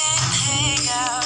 can't hang out.